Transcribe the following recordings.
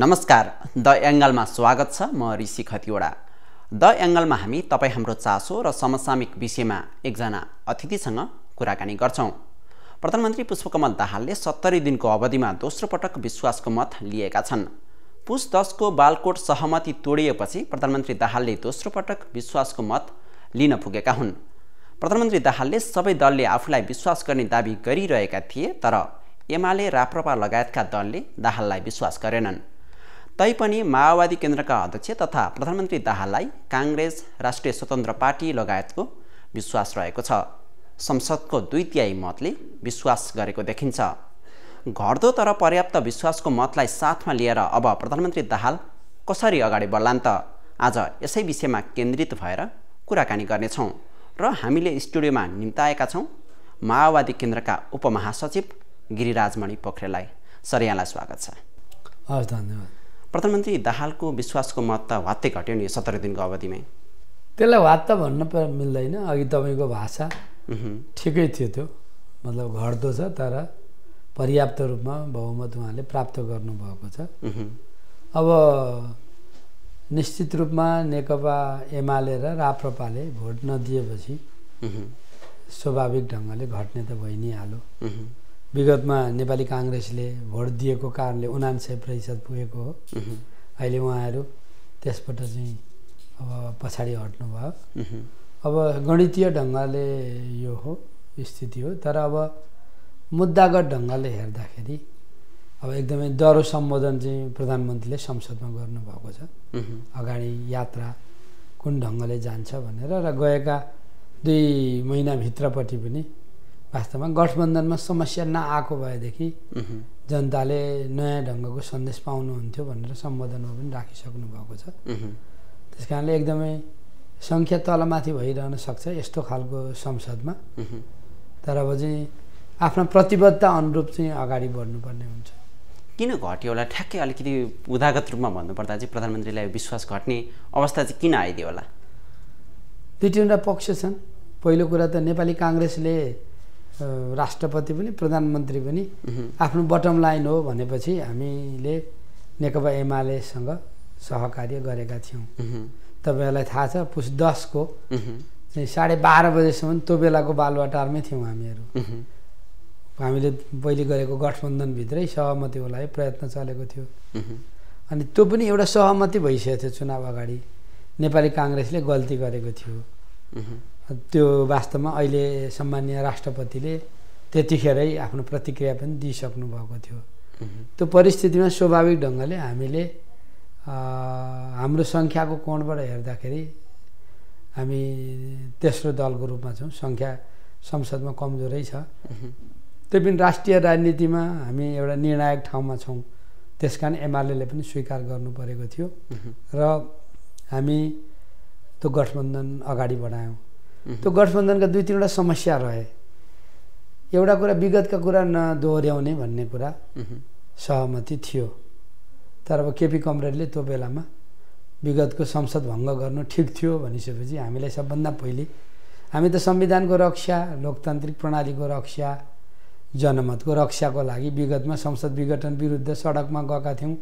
नमस्कार द एङ्गलमा स्वागत छ म ऋषि खतिवडा। द एङ्गलमा हामी तपाईँ हाम्रो चासो र समसामिक विषयमा एकजना अतिथिसँग कुराकानी गर्छौँ। प्रधानमन्त्री पुष्पकमल दाहालले सत्तरी दिनको अवधिमा दोस्रो पटक विश्वासको मत लिएका छन्। पुस दसको बालकोट सहमति तोडिएपछि प्रधानमन्त्री दाहालले दोस्रो पटक विश्वासको मत लिन पुगेका हुन्। प्रधानमन्त्री दाहालले सबै दलले आफूलाई विश्वास गर्ने दावी गरिरहेका थिए तर एमाले राप्रपा लगायतका दलले दाहाललाई विश्वास गरेनन्। तैपनि माओवादी केन्द्रका अध्यक्ष तथा प्रधानमन्त्री दाहाललाई काङ्ग्रेस राष्ट्रिय स्वतन्त्र पार्टी लगायतको विश्वास रहेको छ। संसदको दुई तिहाई मतले विश्वास गरेको देखिन्छ। घट्दो तर पर्याप्त विश्वासको मतलाई साथमा लिएर अब प्रधानमन्त्री दाहाल कसरी अगाडि बढ्लान् त? आज यसै विषयमा केन्द्रित भएर कुराकानी गर्नेछौँ र हामीले स्टुडियोमा निम्ताएका छौँ माओवादी केन्द्रका उपमहासचिव गिरिराजमणि पोखरेललाई। सर यहाँलाई स्वागत छ। हस् धन्यवाद। प्रधानमन्त्री दाहालको विश्वासको मत त वात्तै घट्यो नि सत्तरी दिनको अवधिमै। त्यसलाई वाद त भन्न प मिल्दैन अघि तपाईँको भाषा। ठिकै थियो त्यो। मतलब घट्दो छ तर पर्याप्त रूपमा बहुमत उहाँले प्राप्त गर्नुभएको छ। अब निश्चित रूपमा नेकपा एमाले र राप्रपाले भोट नदिएपछि स्वाभाविक ढङ्गले घट्ने त भइ नै हाल्यो। विगतमा नेपाली काङ्ग्रेसले भोट दिएको कारणले उनान्सय प्रतिशत पुगेको हो। अहिले उहाँहरू त्यसबाट चाहिँ अब पछाडि हट्नुभयो। अब गणितीय ढङ्गले यो हो स्थिति हो। तर अब मुद्दागत ढङ्गले हेर्दाखेरि अब एकदमै डह्रो सम्बोधन चाहिँ प्रधानमन्त्रीले संसदमा गर्नुभएको छ। अगाडि यात्रा कुन ढङ्गले जान्छ भनेर र गएका दुई महिनाभित्रपट्टि पनि वास्तवमा गठबन्धनमा समस्या नआएको भएदेखि जनताले नयाँ ढङ्गको सन्देश पाउनुहुन्थ्यो भनेर सम्बोधनमा पनि राखिसक्नु भएको छ। त्यस कारणले एकदमै सङ्ख्या तलमाथि भइरहन सक्छ यस्तो खालको संसदमा। तर अब चाहिँ आफ्ना प्रतिबद्धता अनुरूप चाहिँ अगाडि बढ्नुपर्ने हुन्छ। किन घट्यो होला? ठ्याक्कै अलिकति उदागत रूपमा भन्नुपर्दा चाहिँ प्रधानमन्त्रीलाई विश्वास घट्ने अवस्था चाहिँ किन आइदियो होला? दुई तिनवटा पक्ष छन्। पहिलो कुरा त नेपाली काङ्ग्रेसले राष्ट्रपति पनि प्रधानमन्त्री पनि आफ्नो बटम लाइन हो भनेपछि हामीले नेकपा एमालेसँग सहकार्य गरेका थियौँ। तपाईँहरूलाई थाहा छ पुस दसको चाहिँ साढे बाह्र बजेसम्म त्यो बेलाको बालुवाटारमै थियौँ हामीहरू। हामीले पहिले गरेको गठबन्धनभित्रै सहमतिको लागि प्रयत्न चलेको थियो। अनि त्यो पनि एउटा सहमति भइसकेको थियो चुनाव अगाडि। नेपाली काङ्ग्रेसले गल्ती गरेको थियो। त्यो वास्तवमा अहिले सम्मान्य राष्ट्रपतिले त्यतिखेरै आफ्नो प्रतिक्रिया पनि दिइसक्नु भएको थियो त्यो परिस्थितिमा स्वाभाविक ढङ्गले हामीले हाम्रो सङ्ख्याको कोणबाट हेर्दाखेरि हामी तेस्रो दलको रूपमा छौँ। सङ्ख्या संसदमा कमजोरै छ। त्यो पनि राष्ट्रिय राजनीतिमा हामी एउटा निर्णायक ठाउँमा छौँ। त्यस कारण एमाले पनि स्वीकार गर्नु परेको थियो। र हामी त्यो गठबन्धन अगाडि बढायौँ। त्यो गठबन्धनका दुई तिनवटा समस्या रहे। एउटा कुरा विगतका कुरा नदोहोऱ्याउने भन्ने कुरा सहमति थियो। तर अब केपी कमरेडले त्यो बेलामा विगतको संसद भङ्ग गर्नु ठिक थियो भनिसकेपछि हामीलाई सबभन्दा पहिले हामी त संविधानको रक्षा लोकतान्त्रिक प्रणालीको रक्षा जनमतको रक्षाको लागि विगतमा संसद विघटन विरुद्ध सडकमा गएका थियौँ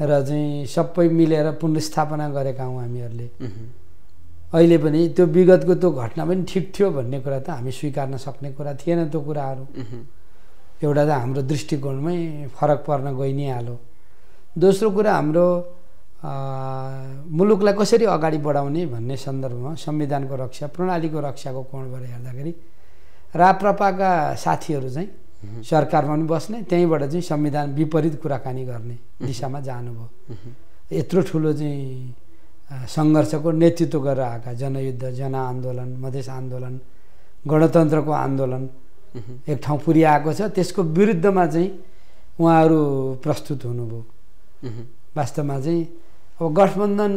र चाहिँ सबै मिलेर पुनर्स्थापना गरेका हौँ हामीहरूले। अहिले पनि त्यो विगतको त्यो घटना पनि ठिक थियो भन्ने कुरा त हामी स्वीकार्न सक्ने कुरा थिएन त्यो कुराहरू। एउटा त हाम्रो दृष्टिकोणमै फरक पर्न गइ नै हाल्यो दोस्रो कुरा हाम्रो मुलुकलाई कसरी अगाडि बढाउने भन्ने सन्दर्भमा संविधानको रक्षा प्रणालीको रक्षाको कोणबाट हेर्दाखेरि राप्रपाका साथीहरू चाहिँ सरकारमा पनि बस्ने त्यहीँबाट चाहिँ संविधान विपरीत कुराकानी गर्ने दिशामा जानुभयो। यत्रो ठुलो चाहिँ सङ्घर्षको नेतृत्व गरेर आएका जनयुद्ध जनआन्दोलन मधेस आन्दोलन गणतन्त्रको आन्दोलन एक ठाउँ पुर्याएको छ त्यसको विरुद्धमा चाहिँ उहाँहरू प्रस्तुत हुनुभयो वास्तवमा चाहिँ अब गठबन्धन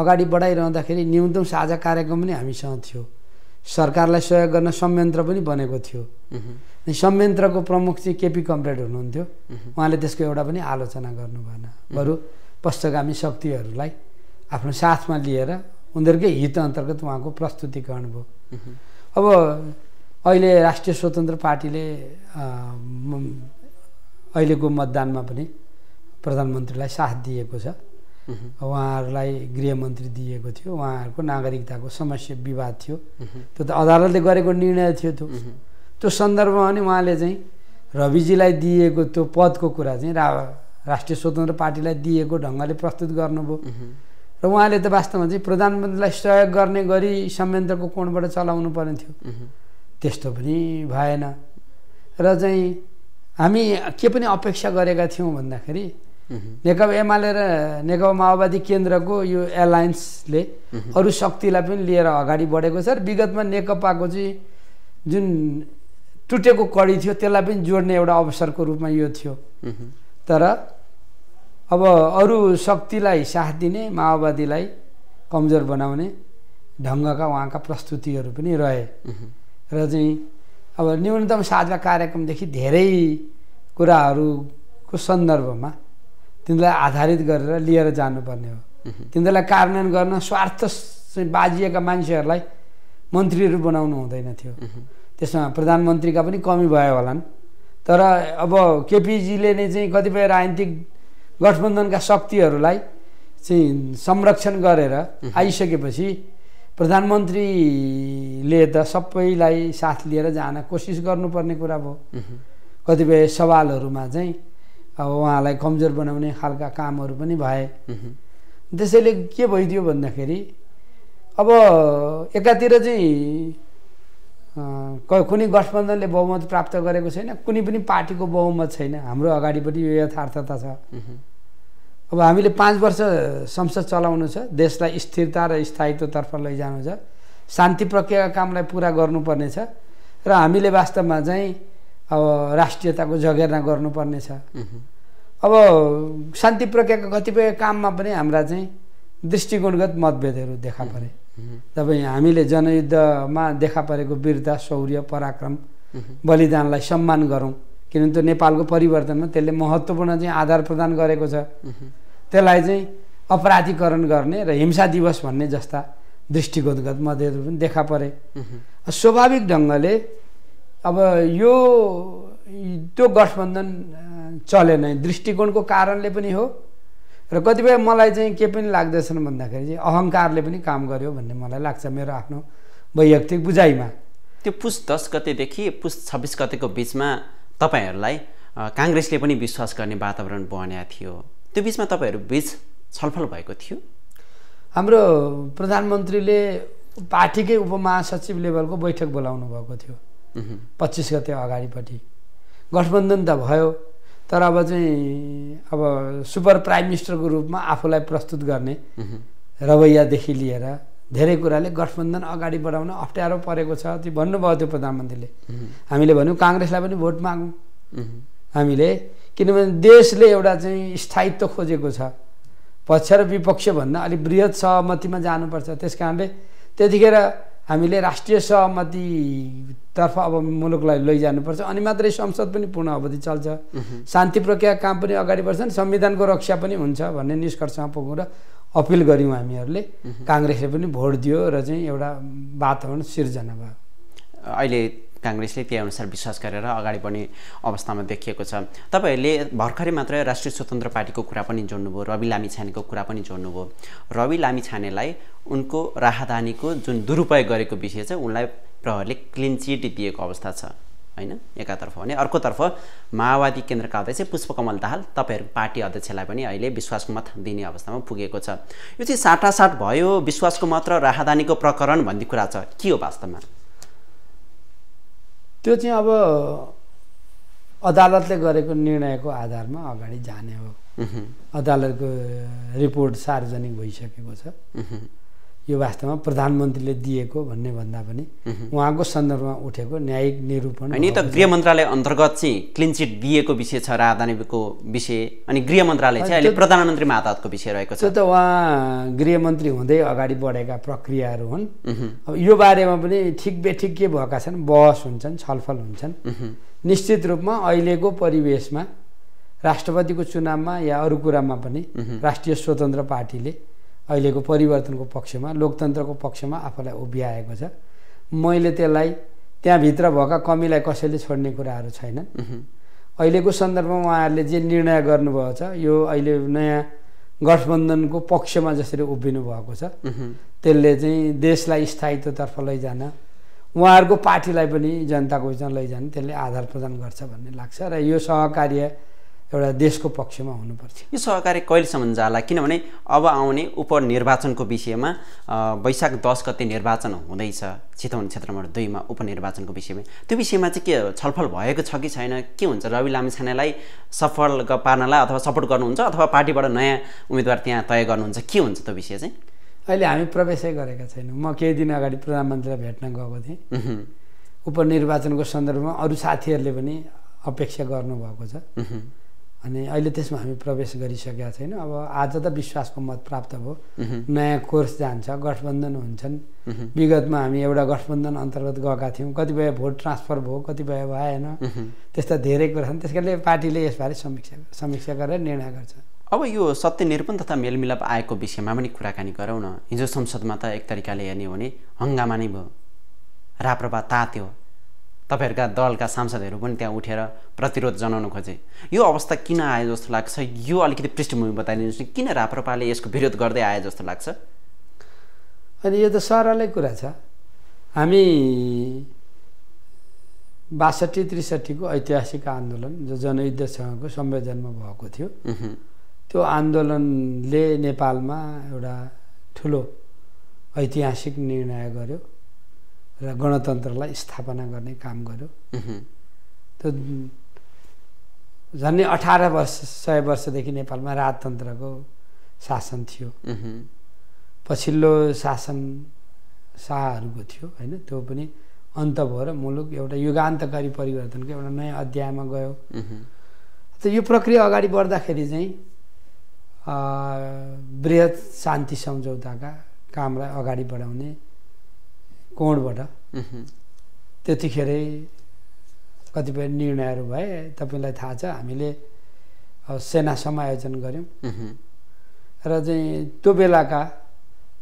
अगाडि बढाइरहँदाखेरि न्यूनतम साझा कार्यक्रम पनि हामीसँग थियो सरकारलाई सहयोग गर्न संयन्त्र पनि बनेको थियो अनि संयन्त्रको प्रमुख चाहिँ केपी कमरेड हुनुहुन्थ्यो उहुँ, उहाँले त्यसको एउटा पनि आलोचना गर्नु भएन बरु पश्चगामी शक्तिहरूलाई आफ्नो साथमा लिएर उनीहरूकै हित अन्तर्गत उहाँको प्रस्तुतिकरण भयो अब अहिले राष्ट्रिय स्वतन्त्र पार्टीले अहिलेको मतदानमा पनि प्रधानमन्त्रीलाई साथ दिएको छ। उहाँहरूलाई गृहमन्त्री दिएको थियो। उहाँहरूको नागरिकताको समस्या विवाद थियो। त्यो त अदालतले गरेको निर्णय थियो त्यो। त्यो सन्दर्भमा पनि उहाँले चाहिँ रविजीलाई दिएको त्यो पदको कुरा चाहिँ रा राष्ट्रिय स्वतन्त्र पार्टीलाई दिएको ढङ्गले प्रस्तुत गर्नुभयो। र उहाँले त वास्तवमा चाहिँ प्रधानमन्त्रीलाई सहयोग गर्ने गरी संयन्त्रको कोणबाट चलाउनु पर्ने थियो। त्यस्तो पनि भएन। र चाहिँ हामी के पनि अपेक्षा गरेका थियौँ भन्दाखेरि नेकपा एमाले र नेकपा माओवादी केन्द्रको यो एलायन्सले अरू शक्तिलाई पनि लिएर अगाडि बढेको छ। र विगतमा नेकपाको चाहिँ जुन टुटेको कडी थियो त्यसलाई पनि जोड्ने एउटा अवसरको रूपमा यो थियो। तर अब अरू शक्तिलाई साथ दिने माओवादीलाई कमजोर बनाउने ढङ्गका उहाँका प्रस्तुतिहरू पनि रहे। र चाहिँ अब न्यूनतम साझा कार्यक्रमदेखि धेरै कुराहरूको सन्दर्भमा तिनीहरूलाई आधारित गरेर लिएर जानुपर्ने हो। तिनीहरूलाई कार्यान्वयन गर्न स्वार्थ चाहिँ बाजिएका मान्छेहरूलाई मन्त्रीहरू बनाउनु हुँदैन थियो। त्यसमा प्रधानमन्त्रीका पनि कमी भयो होलान्। तर अब केपिजीले नै चाहिँ कतिपय राजनीतिक गठबन्धनका शक्तिहरूलाई चाहिँ संरक्षण गरेर आइसकेपछि प्रधानमन्त्रीले त सबैलाई साथ लिएर जान कोसिस गर्नुपर्ने कुरा भयो। कतिपय सवालहरूमा चाहिँ अब उहाँलाई कमजोर बनाउने खालका कामहरू पनि भए। त्यसैले के भइदियो भन्दाखेरि अब एकातिर चाहिँ कुनै गठबन्धनले बहुमत प्राप्त गरेको छैन कुनै पनि पार्टीको बहुमत छैन। हाम्रो अगाडिपट्टि यो यथार्थता छ। अब हामीले पाँच वर्ष संसद चलाउनु छ देशलाई स्थिरता र स्थायित्वतर्फ लैजानु छ शान्ति प्रक्रियाका कामलाई पुरा गर्नुपर्ने छ र हामीले वास्तवमा चाहिँ अब राष्ट्रियताको जगेर्ना गर्नुपर्नेछ अब शान्ति प्रक्रियाको कतिपय काममा पनि हाम्रा चाहिँ दृष्टिकोणगत मतभेदहरू देखा परे। तपाईँ हामीले जनयुद्धमा देखा परेको वीरता शौर्य पराक्रम बलिदानलाई सम्मान गरौँ। किनभने त्यो नेपालको परिवर्तनमा त्यसले महत्त्वपूर्ण चाहिँ आधार प्रदान गरेको छ। त्यसलाई चाहिँ अपराधीकरण गर्ने र हिंसा दिवस भन्ने जस्ता दृष्टिकोणगत मतभेदहरू पनि देखा परे। स्वाभाविक ढङ्गले अब यो त्यो गठबन्धन चलेन। दृष्टिकोणको कारणले पनि हो। र कतिपय मलाई चाहिँ के पनि लाग्दछन् भन्दाखेरि चाहिँ अहङ्कारले पनि काम गर्यो भन्ने मलाई लाग्छ मेरो आफ्नो वैयक्तिक बुझाइमा। त्यो पुस दस गतेदेखि पुस छब्बिस गतेको बिचमा तपाईँहरूलाई काङ्ग्रेसले पनि विश्वास गर्ने वातावरण बनेको थियो। त्यो बिचमा तपाईँहरू बिच छलफल भएको थियो? हाम्रो प्रधानमन्त्रीले पार्टीकै उपमहासचिव लेभलको बैठक बोलाउनु भएको थियो। पच्चिस गते अगाडिपट्टि। गठबन्धन त भयो। तर अब चाहिँ अब सुपर प्राइम मिनिस्टरको रूपमा आफूलाई प्रस्तुत गर्ने रवैयादेखि लिएर धेरै कुराले गठबन्धन अगाडि बढाउन अप्ठ्यारो परेको छ। त्यो भन्नुभयो त्यो प्रधानमन्त्रीले। हामीले भन्यौँ काङ्ग्रेसलाई पनि भोट मागौँ। हामीले किनभने देशले एउटा चाहिँ स्थायित्व खोजेको छ। पक्ष र विपक्षभन्दा अलिक वृहत सहमतिमा जानुपर्छ। त्यस कारणले त्यतिखेर हामीले राष्ट्रिय सहमतितर्फ अब मुलुकलाई लैजानुपर्छ। अनि मात्रै संसद पनि पूर्ण अवधि चल्छ। शान्ति प्रक्रिया काम पनि अगाडि बढ्छन् संविधानको रक्षा पनि हुन्छ भन्ने निष्कर्षमा पुगौँ र अपिल गऱ्यौँ हामीहरूले। काङ्ग्रेसले पनि भोट दियो र चाहिँ एउटा वातावरण सिर्जना भयो। अहिले काङ्ग्रेसले त्यही अनुसार विश्वास गरेर अगाडि बढ्ने अवस्थामा देखिएको छ। तपाईँहरूले भर्खरै मात्र राष्ट्रिय स्वतन्त्र पार्टीको कुरा पनि जोड्नुभयो रवि लामी छानेको कुरा पनि जोड्नुभयो। रवि लामी छानेलाई उनको राहदानीको जुन दुरुपयोग गरेको विषय चाहिँ उनलाई प्रहरले क्लिन चिट दिएको अवस्था छ होइन? एकातर्फ भने अर्कोतर्फ माओवादी केन्द्रका अध्यक्ष पुष्पकमल दाहाल तपाईँहरूको पार्टी अध्यक्षलाई पनि अहिले विश्वासको मत दिने अवस्थामा पुगेको छ। यो चाहिँ साटासाट भयो विश्वासको मत र राहदानीको प्रकरण भन्ने कुरा छ। के हो वास्तवमा? त्यो चाहिँ अब अदालतले गरेको निर्णयको आधारमा अगाडि जाने हो। अदालतको रिपोर्ट सार्वजनिक भइसकेको छ। यो वास्तवमा प्रधानमन्त्रीले दिएको भन्ने भन्दा पनि उहाँको सन्दर्भमा उठेको न्यायिक निरूपण अनि त गृह मन्त्रालय अन्तर्गत चाहिँ क्लिन चिट दिएको विषय छ राजधानीको विषय। अनि गृह मन्त्रालय चाहिँ अहिले प्रधानमन्त्री माताहतको विषय रहेको छ। त्यो त उहाँ गृहमन्त्री हुँदै अगाडि बढेका प्रक्रियाहरू हुन्। अब यो बारेमा पनि ठिक बेठिक के भएका छन्? बहस हुन्छन् छलफल हुन्छन्। निश्चित रूपमा अहिलेको परिवेशमा राष्ट्रपतिको चुनावमा या अरू कुरामा पनि राष्ट्रिय स्वतन्त्र पार्टीले अहिलेको परिवर्तनको पक्षमा लोकतन्त्रको पक्षमा आफूलाई उभिआएको छ। मैले त्यसलाई त्यहाँभित्र भएका कमीलाई कसैले छोड्ने कुराहरू छैनन्। अहिलेको सन्दर्भमा उहाँहरूले जे निर्णय गर्नुभएको छ यो अहिले नयाँ गठबन्धनको पक्षमा जसरी उभिनु भएको छ त्यसले चाहिँ देशलाई स्थायित्वतर्फ लैजान उहाँहरूको पार्टीलाई पनि जनताको बिचमा लैजान त्यसले आधार प्रदान गर्छ भन्ने लाग्छ। र यो सहकार्य एउटा देशको पक्षमा हुनुपर्छ यो सहकारी कहिलेसम्म जाला? किनभने अब आउने उपनिर्वाचनको विषयमा वैशाख दस गते निर्वाचन हुँदैछ चितवन क्षेत्र नम्बर दुईमा उपनिर्वाचनको विषयमा। त्यो विषयमा चाहिँ के छलफल भएको छ कि छैन? के हुन्छ? रवि लामिछानेलाई सफल पार्नलाई अथवा सपोर्ट गर्नुहुन्छ अथवा पार्टीबाट नयाँ उम्मेदवार त्यहाँ तय गर्नुहुन्छ? के हुन्छ त्यो विषय चाहिँ? अहिले हामी प्रवेशै गरेका छैनौँ। म केही दिन अगाडि प्रधानमन्त्रीलाई भेट्न गएको थिएँ। उपनिर्वाचनको सन्दर्भमा अरू साथीहरूले पनि अपेक्षा गर्नुभएको छ। अनि अहिले त्यसमा हामी प्रवेश गरिसकेका छैनौँ। अब आज त विश्वासको मत प्राप्त भयो। नयाँ कोर्स जान्छ गठबन्धन हुन्छन्। विगतमा हामी एउटा गठबन्धन अन्तर्गत गएका थियौँ। कतिपय भोट ट्रान्सफर भयो कतिपय भएन। त्यस्ता धेरै कुरा छन्। त्यस कारणले पार्टीले यसबारे समीक्षा समीक्षा गरेर निर्णय गर्छ। अब यो सत्य निरूपण तथा मेलमिलाप आएको विषयमा पनि कुराकानी गरौँ न। हिजो संसदमा त एक तरिकाले हेर्ने हो भने हङ्गामा नै भयो। राप्रपा तात्यो। तपाईँहरूका दलका सांसदहरू पनि त्यहाँ उठेर प्रतिरोध जनाउन खोजे। यो अवस्था किन आयो जस्तो लाग्छ? यो अलिकति पृष्ठभूमि बताइदिनुहोस् न। किन राप्रपाले यसको विरोध गर्दै आयो जस्तो लाग्छ? अनि यो त सरलै कुरा छ। हामी बासठी त्रिसठीको ऐतिहासिक आन्दोलन जो जनयुद्धसँगको संयोजनमा भएको थियो त्यो आन्दोलनले नेपालमा एउटा ठुलो ऐतिहासिक निर्णय गर्यो। र गणतन्त्रलाई स्थापना गर्ने काम गर्यो। त्यो झन्डै अठार वर्ष सय वर्षदेखि नेपालमा राजतन्त्रको शासन थियो। पछिल्लो शासन शाहहरूको थियो होइन? त्यो पनि अन्त भयो र मुलुक एउटा युगान्तकारी परिवर्तनको एउटा नयाँ अध्यायमा गयो। त यो प्रक्रिया अगाडि बढ्दाखेरि चाहिँ वृहत शान्ति सम्झौताका कामलाई अगाडि बढाउने कोणबाट? त्यतिखेरै कतिपय निर्णयहरू भए तपाईँलाई थाहा छ हामीले सेना समायोजन गऱ्यौँ। र चाहिँ त्यो बेलाका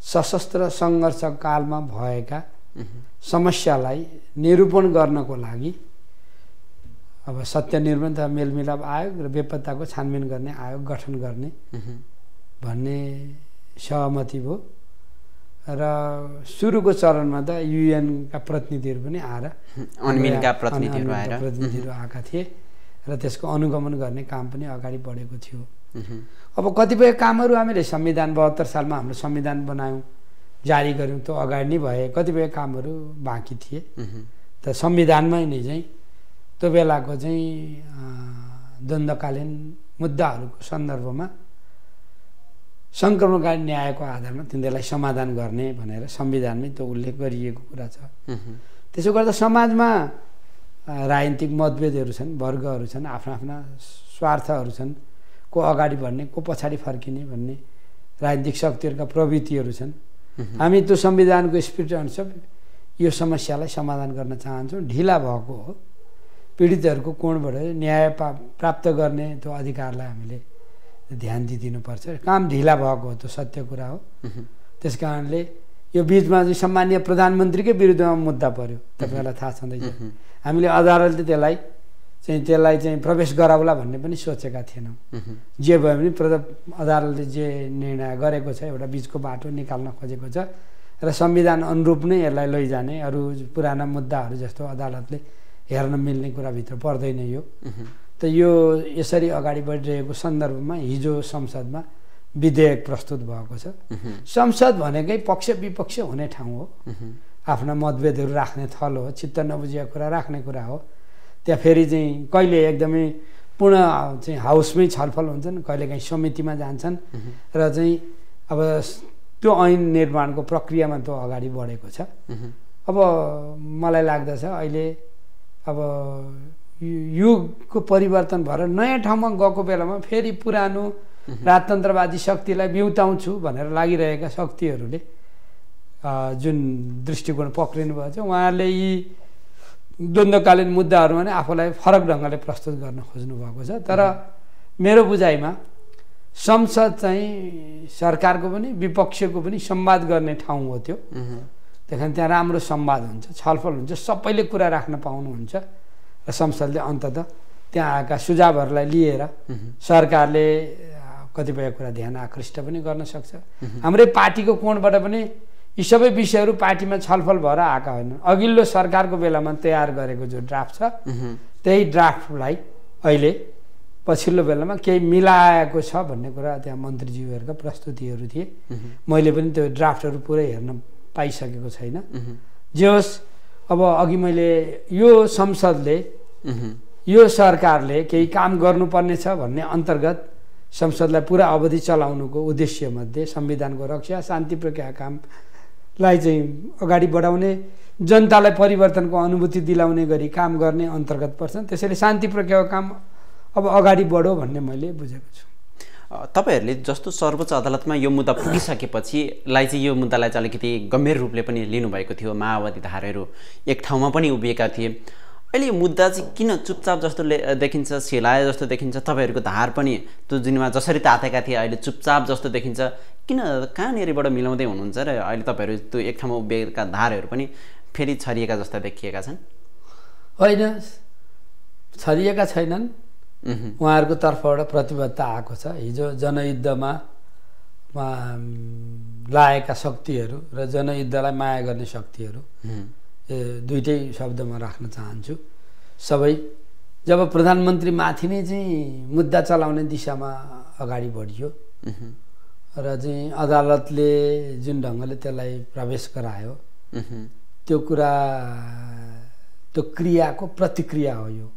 सशस्त्र सङ्घर्ष कालमा भएका समस्यालाई निरूपण गर्नको लागि अब सत्य निरूपण तथा मेलमिलाप आयोग र बेपत्ताको छानबिन गर्ने आयोग गठन गर्ने भन्ने सहमति भयो। र सुरुको चरणमा त युएनका प्रतिनिधिहरू पनि आएर अन्मिनका प्रतिनिधिहरू आएर। प्रतिनिधिहरू आएका थिए र त्यसको अनुगमन गर्ने काम पनि अगाडि बढेको थियो। अब कतिपय कामहरू हामीले संविधान बहत्तर सालमा हाम्रो संविधान बनायौँ जारी गऱ्यौँ त्यो अगाडि नै भए कतिपय कामहरू बाँकी थिए। त संविधानमै नै चाहिँ त्यो बेलाको चाहिँ द्वन्द्वकालीन मुद्दाहरूको सन्दर्भमा सङ्क्रमणकालीन न्यायको आधारमा तिनीहरूलाई समाधान गर्ने भनेर संविधानमै त्यो उल्लेख गरिएको कुरा छ। त्यसो गर्दा समाजमा राजनीतिक मतभेदहरू छन् वर्गहरू छन् आफ्ना आफ्ना स्वार्थहरू छन् को अगाडि बढ्ने को पछाडि फर्किने भन्ने राजनीतिक शक्तिहरूका प्रवृत्तिहरू छन्। हामी त्यो संविधानको स्पिरिट अनुसार यो समस्यालाई समाधान गर्न चाहन्छौँ। ढिला भएको हो। पीडितहरूको कोणबाट न्याय पा प्राप्त गर्ने त्यो अधिकारलाई हामीले ध्यान दिइदिनुपर्छ काम ढिला भएको हो त्यो सत्य कुरा हो। त्यस कारणले यो बिचमा चाहिँ सम्मान्य प्रधानमन्त्रीकै विरुद्धमा मुद्दा पर्यो। तपाईँलाई थाहा छँदैछ। हामीले अदालतले त्यसलाई चाहिँ त्यसलाई चाहिँ प्रवेश गराउला भन्ने पनि सोचेका थिएनौँ। जे भयो भने प्रधा अदालतले जे निर्णय गरेको छ एउटा बिचको बाटो निकाल्न खोजेको छ र संविधान अनुरूप नै यसलाई लैजाने अरू पुराना मुद्दाहरू जस्तो अदालतले हेर्न मिल्ने कुराभित्र पर्दैन यो। त यो यसरी अगाडि बढिरहेको सन्दर्भमा हिजो संसदमा विधेयक प्रस्तुत भएको छ। संसद भनेकै पक्ष विपक्ष हुने ठाउँ हो। आफ्ना मतभेदहरू राख्ने थल हो चित्त नबुझेको कुरा राख्ने कुरा हो। त्यहाँ फेरि चाहिँ कहिले एकदमै पूर्ण चाहिँ हाउसमै छलफल हुन्छन् कहिले काहीँ समितिमा जान्छन्। र चाहिँ अब त्यो ऐन निर्माणको प्रक्रियामा त्यो अगाडि बढेको छ। अब मलाई लाग्दछ अहिले अब युगको परिवर्तन भएर नयाँ ठाउँमा गएको बेलामा फेरि पुरानो राजतन्त्रवादी शक्तिलाई बिउताउँछु भनेर लागिरहेका शक्तिहरूले जुन दृष्टिकोण पक्रिनु भएको छ उहाँहरूले यी द्वन्द्वकालीन मुद्दाहरूमा नै आफूलाई फरक ढङ्गले प्रस्तुत गर्न खोज्नु भएको छ। तर मेरो बुझाइमा संसद चाहिँ सरकारको पनि विपक्षको पनि संवाद गर्ने ठाउँ हो त्यो। त्यही कारण त्यहाँ राम्रो संवाद हुन्छ छलफल हुन्छ सबैले कुरा राख्न पाउनुहुन्छ। संसदले अन्तत त्यहाँ आएका सुझावहरूलाई लिएर सरकारले कतिपय कुरा ध्यान आकृष्ट पनि गर्न सक्छ। हाम्रै पार्टीको कोणबाट पनि यी सबै विषयहरू पार्टीमा छलफल भएर आएका होइनन्। अघिल्लो सरकारको बेलामा तयार गरेको जो ड्राफ्ट छ त्यही ड्राफ्टलाई अहिले पछिल्लो बेलामा केही मिलाएको छ भन्ने कुरा त्यहाँ मन्त्रीज्यूहरूका प्रस्तुतिहरू थिए। मैले पनि त्यो ड्राफ्टहरू पुरै हेर्न पाइसकेको छैन। जे होस् अब अघि मैले यो संसदले यो सरकारले केही काम गर्नुपर्नेछ भन्ने अन्तर्गत संसदलाई पुरा अवधि चलाउनुको उद्देश्यमध्ये संविधानको रक्षा शान्ति प्रक्रिया कामलाई चाहिँ अगाडि बढाउने जनतालाई परिवर्तनको अनुभूति दिलाउने गरी काम गर्ने अन्तर्गत पर्छन्। त्यसैले शान्ति प्रक्रियाको काम अब अगाडि बढो भन्ने मैले बुझेको छु। तपाईँहरूले जस्तो सर्वोच्च अदालतमा यो मुद्दा पुगिसकेपछिलाई चाहिँ यो मुद्दालाई चाहिँ अलिकति गम्भीर रूपले पनि लिनुभएको थियो माओवादी धारहरू एक ठाउँमा पनि उभिएका थिए। अहिले यो मुद्दा चाहिँ किन चुपचाप जस्तो देखिन्छ सेलाए जस्तो देखिन्छ? तपाईँहरूको धार पनि त्यो जुनमा जसरी तातेका थिए अहिले चुपचाप जस्तो देखिन्छ। किन कहाँनिरबाट मिलाउँदै हुनुहुन्छ र अहिले तपाईँहरू त्यो एक ठाउँमा उभिएका धारहरू पनि फेरि छरिएका जस्ता देखिएका छन्? होइन छरिएका छैनन्। उहाँहरूको तर्फबाट प्रतिबद्धता आएको छ। हिजो जनयुद्धमा लागेका शक्तिहरू र जनयुद्धलाई माया गर्ने शक्तिहरू दुइटै शब्दमा राख्न चाहन्छु। सबै जब प्रधानमन्त्री माथि नै चाहिँ मुद्दा चलाउने दिशामा अगाडि बढियो र चाहिँ अदालतले जुन ढङ्गले त्यसलाई प्रवेश गरायो त्यो कुरा त्यो क्रियाको प्रतिक्रिया हो यो।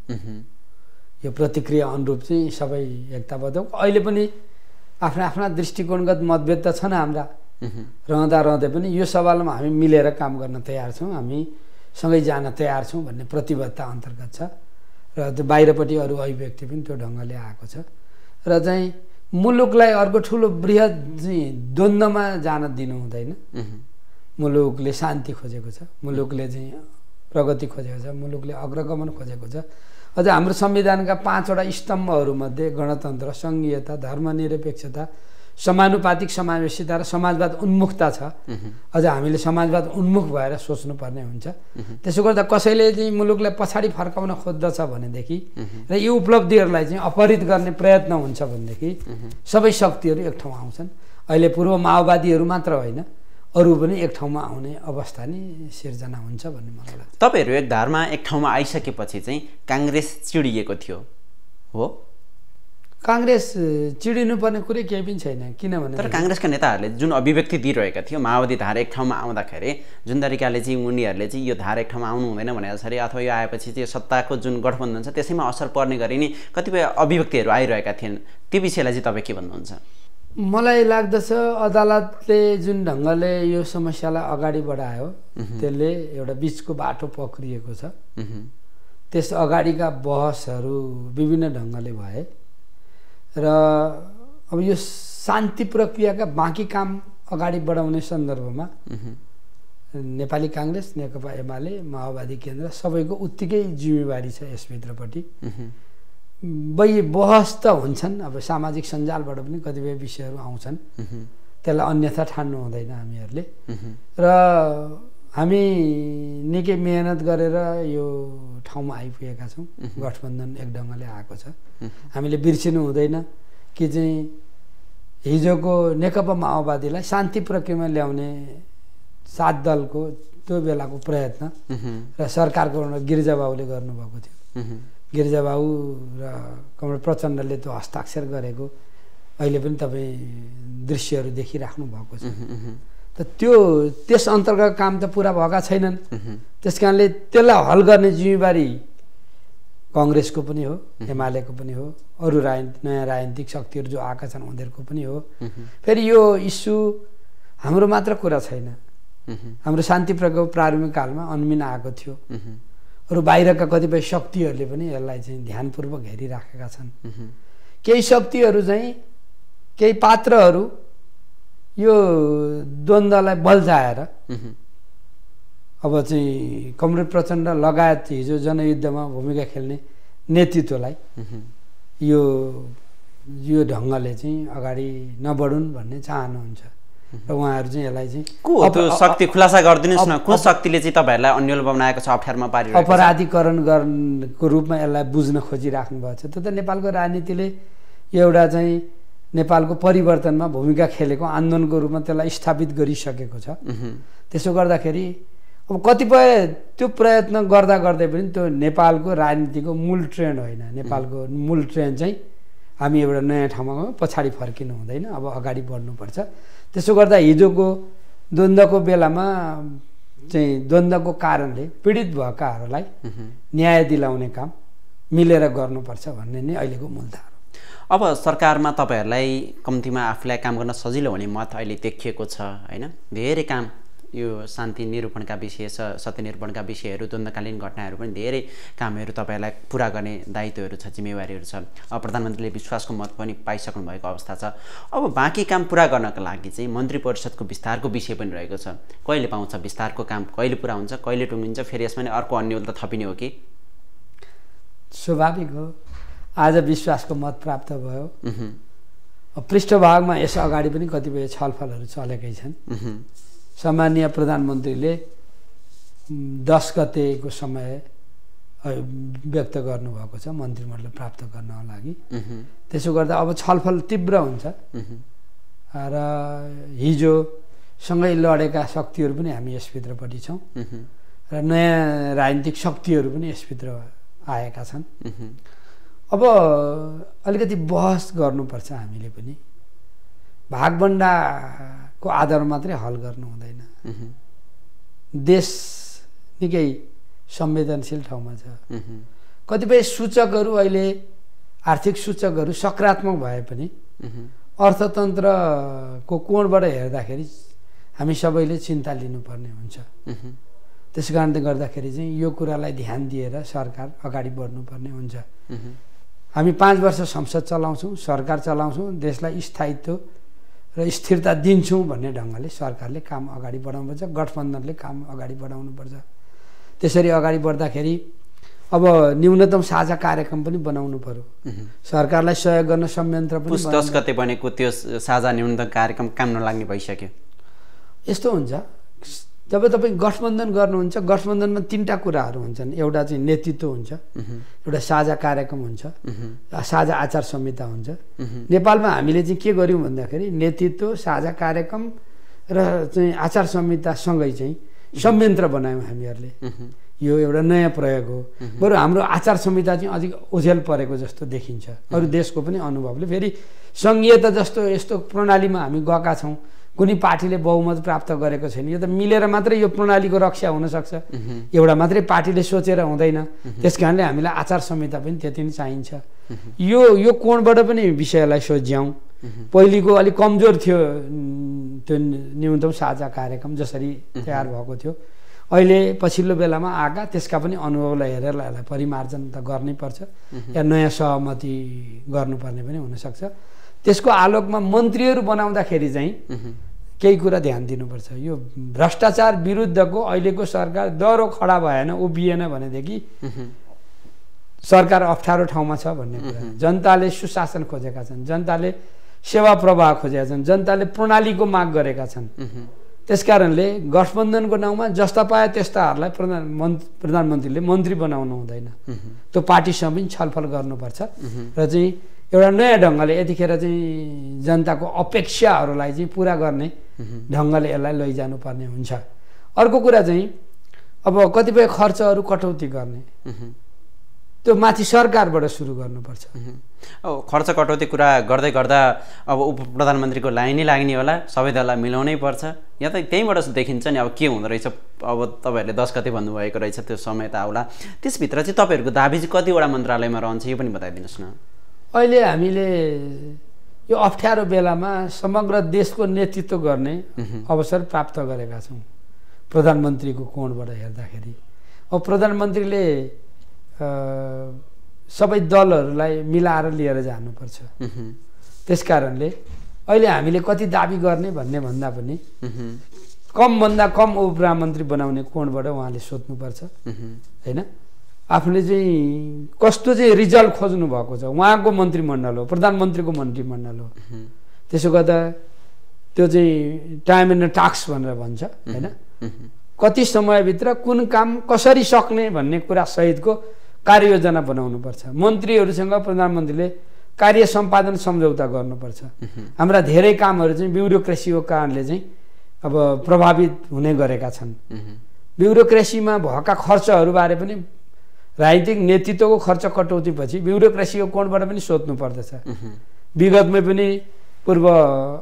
यो प्रतिक्रिया अनुरूप चाहिँ सबै एकताबद्ध अहिले पनि आफ्ना आफ्ना दृष्टिकोणगत मतभेद त छन् हाम्रा। रहँदा रहँदै पनि यो सवालमा हामी मिलेर काम गर्न तयार छौँ हामी सँगै जान तयार छौँ भन्ने प्रतिबद्धता अन्तर्गत छ। र त्यो बाहिरपट्टि अरू अभिव्यक्ति पनि त्यो ढङ्गले आएको छ। र चाहिँ मुलुकलाई अर्को ठुलो वृहत चाहिँ द्वन्द्वमा जान दिनु हुँदैन। मुलुकले शान्ति खोजेको छ मुलुकले चाहिँ प्रगति खोजेको छ मुलुकले अग्रगमन खोजेको छ। अझ हाम्रो संविधानका पाँचवटा स्तम्भहरूमध्ये गणतन्त्र सङ्घीयता धर्मनिरपेक्षता समानुपातिक समावेशिता र समाजवाद उन्मुखता छ। अझ हामीले समाजवाद उन्मुख भएर सोच्नुपर्ने हुन्छ। त्यसो गर्दा कसैले चाहिँ मुलुकलाई पछाडि फर्काउन खोज्दछ भनेदेखि र यी उपलब्धिहरूलाई चाहिँ अपहरित गर्ने प्रयत्न हुन्छ भनेदेखि सबै शक्तिहरू एक ठाउँ आउँछन्। अहिले पूर्व माओवादीहरू मात्र होइन। अरू पनि एक ठाउँमा आउने अवस्था नै सिर्जना हुन्छ भन्ने मलाई लाग्छ। तपाईँहरू एक धारमा एक ठाउँमा आइसकेपछि चाहिँ काङ्ग्रेस चिडिएको थियो हो? काङ्ग्रेस चिडिनुपर्ने कुरै केही पनि छैन किनभने तर काङ्ग्रेसका नेताहरूले जुन अभिव्यक्ति दिइरहेका थियो माओवादी धार एक ठाउँमा आउँदाखेरि जुन तरिकाले चाहिँ उनीहरूले चाहिँ यो धार एक ठाउँमा आउनु हुँदैन भने जसरी अथवा यो आएपछि चाहिँ सत्ताको जुन गठबन्धन छ त्यसैमा असर पर्ने गरी नै कतिपय अभिव्यक्तिहरू आइरहेका थिएन। त्यो विषयलाई चाहिँ तपाईँ के भन्नुहुन्छ? मलाई लाग्दछ अदालतले जुन ढङ्गले यो समस्यालाई अगाडि बढायो त्यसले एउटा बिचको बाटो पक्रिएको छ। त्यस अगाडिका बहसहरू विभिन्न ढङ्गले भए र अब यो शान्ति प्रक्रियाका बाँकी काम अगाडि बढाउने सन्दर्भमा नेपाली काङ्ग्रेस नेकपा एमाले माओवादी केन्द्र सबैको उत्तिकै जिम्मेवारी छ यसभित्रपट्टि। बै बहस त हुन्छन् अब सामाजिक सञ्जालबाट पनि कतिपय विषयहरू आउँछन्। त्यसलाई अन्यथा ठान्नु हुँदैन हामीहरूले। र हामी निकै मेहनत गरेर यो ठाउँमा आइपुगेका छौँ। गठबन्धन एक ढङ्गले आएको छ। हामीले बिर्सिनु हुँदैन कि चाहिँ हिजोको नेकपा माओवादीलाई शान्ति प्रक्रियामा ल्याउने सात दलको त्यो बेलाको प्रयत्न र सरकारको गिरिजाबाबुले गर्नुभएको थियो। गिरिजाबाबु र कमल प्रचण्डले त्यो हस्ताक्षर गरेको। अहिले पनि तपाईँ दृश्यहरू देखिराख्नु भएको छ। त त्यो त्यस अन्तर्गत काम त पुरा भएका छैनन्। त्यस कारणले त्यसलाई हल गर्ने जिम्मेवारी कङ्ग्रेसको पनि हो एमालेको पनि हो अरू राजनीति नयाँ राजनीतिक शक्तिहरू जो आएका छन् उनीहरूको पनि हो। फेरि यो इस्यु हाम्रो मात्र कुरा छैन। हाम्रो शान्ति प्रको प्रारम्भिक कालमा अन्मिन आएको थियो। अरू बाहिरका कतिपय शक्तिहरूले पनि यसलाई चाहिँ ध्यानपूर्वक हेरिराखेका छन्। केही शक्तिहरू चाहिँ केही पात्रहरू यो द्वन्द्वलाई बल्झाएर अब चाहिँ कमरेड प्रचण्ड लगायत हिजो जनयुद्धमा भूमिका खेल्ने नेतृत्वलाई यो यो ढङ्गले चाहिँ अगाडि नबढुन् भन्ने चाहनुहुन्छ। र उहाँहरू चाहिँ यसलाई चाहिँ को त्यो शक्ति खुलासा गरिदिनुहोस् न। कुन शक्तिले चाहिँ तपाईँहरूलाई अन्यल बनाएको छ अप्ठ्यारोमा छ? अपराधीकरण गर्नको रूपमा यसलाई बुझ्न खोजिराख्नु भएको छ। त्यो त नेपालको राजनीतिले एउटा चाहिँ नेपालको परिवर्तनमा भूमिका खेलेको आन्दोलनको रूपमा त्यसलाई स्थापित गरिसकेको छ। त्यसो गर्दाखेरि अब कतिपय त्यो प्रयत्न गर्दा गर्दै पनि त्यो नेपालको राजनीतिको मूल ट्रेन्ड होइन। नेपालको मूल ट्रेन्ड चाहिँ हामी एउटा नयाँ ठाउँमा पछाडि फर्किनु हुँदैन अब अगाडि बढ्नुपर्छ। त्यसो गर्दा हिजोको द्वन्द्वको बेलामा चाहिँ द्वन्द्वको कारणले पीडित भएकाहरूलाई। न्याय दिलाउने काम मिलेर गर्नुपर्छ भन्ने नै अहिलेको मूलधार अब सरकारमा तपाईँहरूलाई कम्तीमा आफूलाई काम गर्न सजिलो हुने मत अहिले देखिएको छ होइन धेरै काम यो शान्ति निरूपणका विषय छ सत्य निरूपणका विषयहरू द्वन्द्वकालीन घटनाहरू पनि धेरै कामहरू तपाईँहरूलाई पुरा गर्ने दायित्वहरू छ जिम्मेवारीहरू छ। अब प्रधानमन्त्रीले विश्वासको मत पनि पाइसक्नु भएको अवस्था छ। अब बाँकी काम पुरा गर्नको लागि चाहिँ मन्त्री परिषदको विस्तारको विषय पनि रहेको छ। कहिले पाउँछ विस्तारको काम कहिले पुरा हुन्छ कहिले टुङ्गिन्छ फेरि यसमा नै अर्को अन्यलता थपिने हो कि? स्वाभाविक हो। आज विश्वासको मत प्राप्त भयो। पृष्ठभागमा यस अगाडि पनि कतिपय छलफलहरू चलेकै छन्। सामान्य प्रधानमन्त्रीले दस गतेको समय व्यक्त गर्नुभएको छ मन्त्रीमण्डल प्राप्त गर्नको लागि। त्यसो गर्दा अब छलफल तीव्र हुन्छ। र हिजो सँगै लडेका शक्तिहरू पनि हामी यसभित्रपट्टि छौँ। र नयाँ राजनीतिक शक्तिहरू पनि यसभित्र आएका छन्। अब अलिकति बहस गर्नुपर्छ हामीले पनि। भागभन्डाको आधार मात्रै हल गर्नु हुँदैन। देश निकै संवेदनशील ठाउँमा छ। कतिपय सूचकहरू अहिले आर्थिक सूचकहरू सकारात्मक भए पनि अर्थतन्त्रको कोणबाट हेर्दाखेरि हामी सबैले चिन्ता लिनुपर्ने हुन्छ। त्यस कारणले गर्दाखेरि चाहिँ यो कुरालाई ध्यान दिएर सरकार अगाडि बढ्नुपर्ने हुन्छ। हामी पाँच वर्ष संसद चलाउँछौँ सरकार चलाउँछौँ देशलाई स्थायित्व र स्थिरता दिन्छौँ भन्ने ढङ्गले सरकारले काम अगाडि बढाउनुपर्छ गठबन्धनले काम अगाडि बढाउनुपर्छ। त्यसरी अगाडि बढ्दाखेरि अब न्यूनतम साझा कार्यक्रम पनि बनाउनु पर्यो। सरकारलाई सहयोग गर्न संयन्त्र पनि दस गते बनेको त्यो साझा न्यूनतम कार्यक्रम काम नलाग्ने भइसक्यो। यस्तो हुन्छ। जब तपाईँ गठबन्धन गर्नुहुन्छ गठबन्धनमा तिनवटा कुराहरू हुन्छन्। एउटा चाहिँ नेतृत्व हुन्छ एउटा साझा कार्यक्रम हुन्छ साझा आचार संहिता हुन्छ। नेपालमा हामीले चाहिँ के गर्यौँ भन्दाखेरि नेतृत्व साझा कार्यक्रम र चाहिँ आचार संहितासँगै चाहिँ संयन्त्र बनायौँ हामीहरूले। यो एउटा नयाँ प्रयोग हो। बरु हाम्रो आचार संहिता चाहिँ अलिक ओझेल परेको जस्तो देखिन्छ। अरू देशको पनि अनुभवले। फेरि सङ्घीयता जस्तो यस्तो प्रणालीमा हामी गएका छौँ। कुनै पार्टीले बहुमत प्राप्त गरेको छैन। यो त मिलेर मात्रै यो प्रणालीको रक्षा हुनसक्छ। एउटा मात्रै पार्टीले सोचेर हुँदैन। त्यस कारणले हामीलाई आचार संहिता पनि त्यति नै चाहिन्छ। यो यो कोणबाट पनि विषयलाई सोझ्याउँ। पहिलेको अलिक कमजोर थियो त्यो न्यूनतम साझा कार्यक्रम जसरी तयार भएको थियो। अहिले पछिल्लो बेलामा आएका त्यसका पनि अनुभवलाई हेरेर यसलाई परिमार्जन त गर्नै पर्छ। या नयाँ सहमति गर्नुपर्ने पनि हुनसक्छ। त्यसको आलोकमा मन्त्रीहरू बनाउँदाखेरि चाहिँ केही कुरा ध्यान दिनुपर्छ। यो भ्रष्टाचार विरुद्धको अहिलेको सरकार दह्रो खडा भएन उभिएन भनेदेखि सरकार अप्ठ्यारो ठाउँमा छ भन्ने कुरा। जनताले सुशासन खोजेका छन् जनताले सेवा प्रवाह खोजेका छन् जनताले प्रणालीको माग गरेका छन्। त्यसकारणले गठबन्धनको नाउँमा जस्ता पाए त्यस्ताहरूलाई प्रधान मन् प्रधानमन्त्रीले मन्त्री बनाउनु हुँदैन। त्यो पार्टीसँग पनि छलफल गर्नुपर्छ। र चाहिँ एउटा नयाँ ढङ्गले यतिखेर चाहिँ जनताको अपेक्षाहरूलाई चाहिँ पुरा गर्ने ढङ्गले यसलाई लैजानुपर्ने हुन्छ। अर्को कुरा चाहिँ अब कतिपय खर्चहरू कटौती गर्ने। त्यो माथि सरकारबाट सुरु गर्नुपर्छ। अब खर्च कटौती कुरा गर्दै गर्दा अब उप प्रधानमन्त्रीको लाइनै लाग्ने होला सबै दललाई मिलाउनै पर्छ। यहाँ त त्यहीँबाट देखिन्छ नि अब के हुँदो रहेछ अब तपाईँहरूले दस गते भन्नुभएको रहेछ त्यो समय त आउला। त्यसभित्र चाहिँ तपाईँहरूको दाबी चाहिँ कतिवटा मन्त्रालयमा रहन्छ यो पनि बताइदिनुहोस् न। अहिले हामीले यो अप्ठ्यारो बेलामा समग्र देशको नेतृत्व गर्ने अवसर प्राप्त गरेका छौँ। प्रधानमन्त्रीको कोणबाट हेर्दाखेरि। अब प्रधानमन्त्रीले सबै दलहरूलाई मिलाएर लिएर जानुपर्छ। त्यस कारणले अहिले हामीले कति दाबी गर्ने भन्ने भन्दा पनि कमभन्दा कम उपप्रधानमन्त्री बनाउने कोणबाट उहाँले सोध्नुपर्छ। होइन? आफूले चाहिँ कस्तो चाहिँ रिजल्ट खोज्नु भएको छ? उहाँको मन्त्रीमण्डल हो प्रधानमन्त्रीको मन्त्रीमण्डल हो। त्यसो गर्दा त्यो चाहिँ टाइम एन्ड टास्क भनेर भन्छ होइन? कति समयभित्र कुन काम कसरी सक्ने भन्ने कुरा सहितको कार्ययोजना बनाउनुपर्छ। मन्त्रीहरूसँग प्रधानमन्त्रीले कार्य सम्पादन सम्झौता गर्नुपर्छ। हाम्रा धेरै कामहरू चाहिँ ब्युरोक्रेसीको कारणले चाहिँ अब प्रभावित हुने गरेका छन्। ब्युरोक्रेसीमा भएका खर्चहरूबारे पनि राजनीतिक नेतृत्वको खर्च कटौतीपछि ब्युरोक्रेसीको कोणबाट पनि सोध्नु पर्दछ। विगतमै पनि पूर्व